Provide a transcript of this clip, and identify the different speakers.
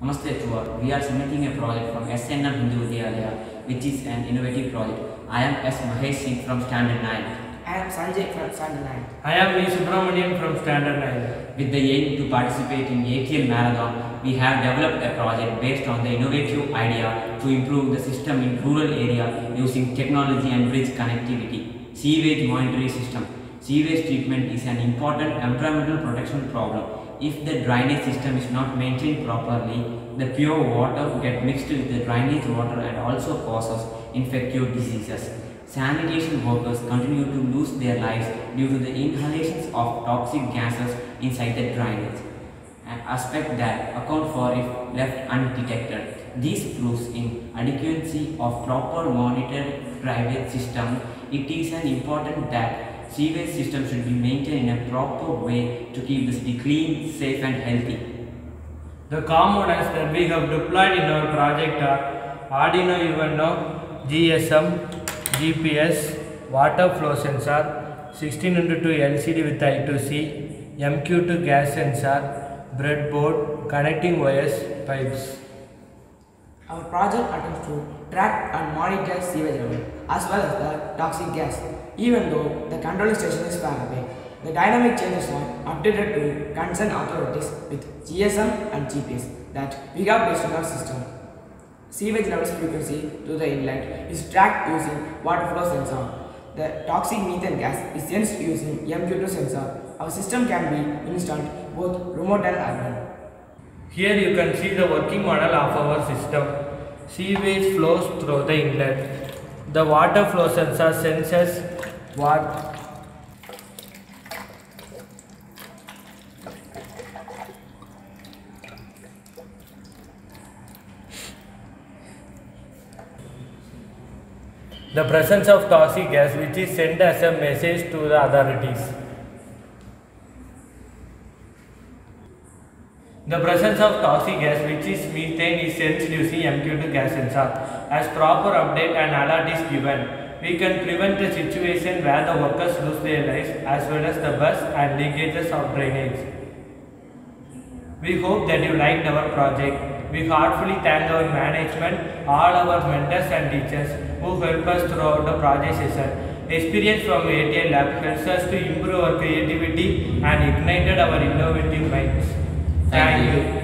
Speaker 1: Namaste to all. We are submitting a project from SNM Hindu Vidyalaya, which is an innovative project. I am S. Mahesh Singh from Standard 9,
Speaker 2: I am Sanjay from Standard 9.
Speaker 3: I am V. Subramanian from Standard 9.
Speaker 1: with the aim to participate in ATL Marathon. We have developed a project based on the innovative idea to improve the system in rural area using technology and bridge connectivity. Sewage monitoring system. Sewage treatment is an important environmental protection problem. If the drainage system is not maintained properly, the pure water will get mixed with the drainage water and also causes infectious diseases. Sanitation workers continue to lose their lives due to the inhalations of toxic gases inside the drainage, an aspect that account for if left undetected. This proves inadequacy of proper monitored private system. It is an important that sewage system should be maintained in a proper way to keep the city clean, safe and healthy.
Speaker 3: The COM models that we have deployed in our project are Arduino UNO, GSM, GPS, water flow sensor, 16 into 2 LCD with I2C, MQ2 gas sensor, breadboard, connecting wires, pipes.
Speaker 2: Our project attempts to track and monitor sewage level as well as the toxic gas. Even though the control station is far away, the dynamic changes are updated to concerned authorities with GSM and GPS that we have based on our system. Sewage levels frequency to the inlet is tracked using water flow sensor. The toxic methane gas is sensed using MQ2 sensor. Our system can be installed both remote and urban.
Speaker 3: Here you can see the working model of our system. Sewage flows through the inlet. The water flow sensor senses what the presence of toxic gas which is sent as a message to the authorities. The presence of toxic gas which is methane is sensed using MQ2 gas sensor. As proper update and alert is given, we can prevent the situation where the workers lose their lives as well as the bus and leakages of drainage. We hope that you liked our project. We heartfully thank our management, all our mentors and teachers who help us throughout the project session. Experience from ATL Lab helps us to improve our creativity and ignited our innovative minds.
Speaker 1: Thank
Speaker 3: you.